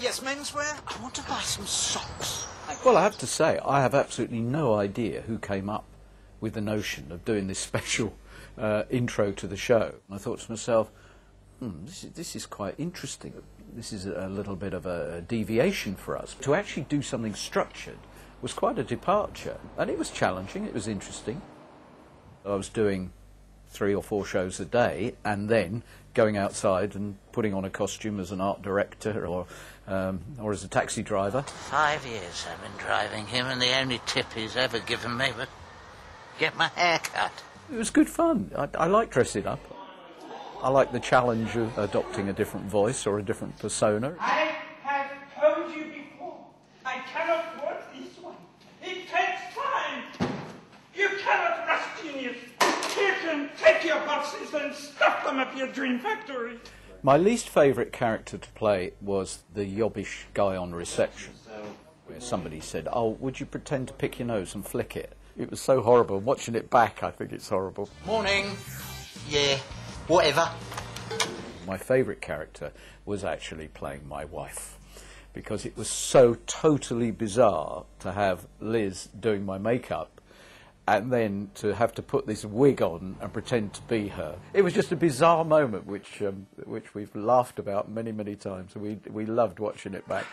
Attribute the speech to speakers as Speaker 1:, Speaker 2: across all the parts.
Speaker 1: Yes, menswear. I want to buy some socks.
Speaker 2: Well, I have to say, I have absolutely no idea who came up with the notion of doing this special uh, intro to the show. I thought to myself, hmm, this, is, this is quite interesting. This is a little bit of a deviation for us. To actually do something structured was quite a departure, and it was challenging, it was interesting. I was doing three or four shows a day and then going outside and putting on a costume as an art director or, um, or as a taxi driver.
Speaker 3: Five years I've been driving him, and the only tip he's ever given me was get my hair cut.
Speaker 2: It was good fun. I, I like dressing up. I like the challenge of adopting a different voice or a different persona.
Speaker 4: I have told you before, I cannot work this way. It takes time. You cannot rush genius. You can take your boxes and stuff them up your dream factory.
Speaker 2: My least favourite character to play was the yobbish guy on reception. Where somebody said, Oh, would you pretend to pick your nose and flick it? It was so horrible. Watching it back, I think it's horrible.
Speaker 1: Morning. Yeah, whatever.
Speaker 2: My favourite character was actually playing my wife because it was so totally bizarre to have Liz doing my makeup and then to have to put this wig on and pretend to be her. It was just a bizarre moment which, um, which we've laughed about many, many times. We, we loved watching it back.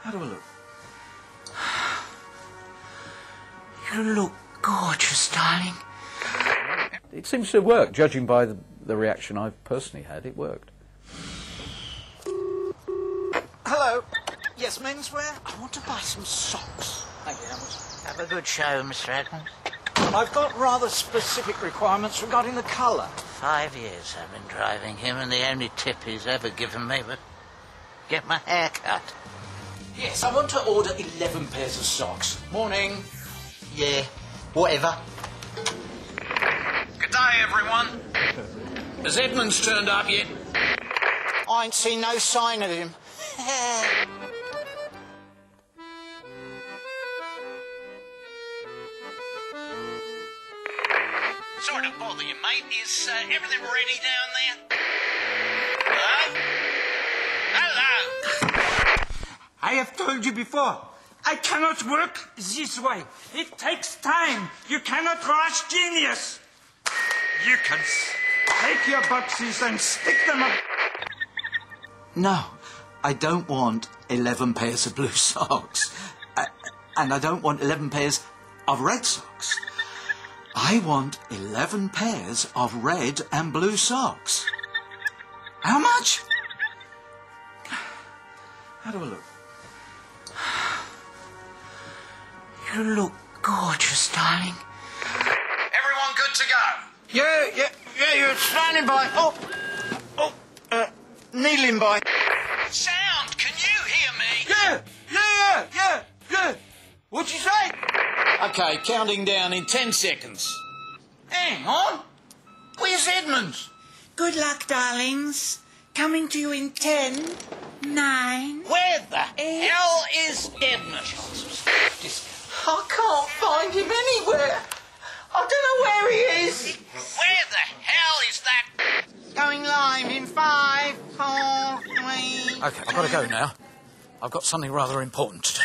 Speaker 1: How do I look?
Speaker 3: You look gorgeous, darling.
Speaker 2: It seems to work, judging by the, the reaction I've personally had. It worked.
Speaker 1: Hello. Yes, menswear. I want to buy some socks. Thank you, Hamilton.
Speaker 3: Have a good show, Mr. Edmonds.
Speaker 1: I've got rather specific requirements regarding the colour.
Speaker 3: Five years I've been driving him, and the only tip he's ever given me was get my hair cut.
Speaker 1: Yes, I want to order 11 pairs of socks. Morning. Yeah, whatever.
Speaker 5: Good day, everyone. Has Edmonds turned up yet?
Speaker 1: I ain't seen no sign of him.
Speaker 5: Sorry of bother you, mate. Is uh, everything ready down there? Hello? Hello?
Speaker 4: I have told you before, I cannot work this way. It takes time. You cannot rush genius. You can s- take your boxes and stick them up.
Speaker 1: No, I don't want 11 pairs of blue socks. Uh, and I don't want 11 pairs of red socks. I want 11 pairs of red and blue socks. How much? How do I look?
Speaker 3: You look gorgeous, darling.
Speaker 5: Everyone good to go?
Speaker 1: Yeah, yeah, yeah, you're standing by. Oh, oh, uh, kneeling by.
Speaker 5: Sound, can you hear me?
Speaker 1: Yeah, yeah, yeah, yeah. yeah. What'd you say?
Speaker 5: Okay, counting down in 10 seconds.
Speaker 1: Hang on. Where's Edmonds?
Speaker 6: Good luck, darlings. Coming to you in ten, nine.
Speaker 5: Where the hell is Edmonds?
Speaker 1: I can't find him anywhere. I don't know where he is.
Speaker 5: Where the hell is that?
Speaker 1: Going live in five, four, three.
Speaker 5: Okay, I've got to go now. I've got something rather important to do.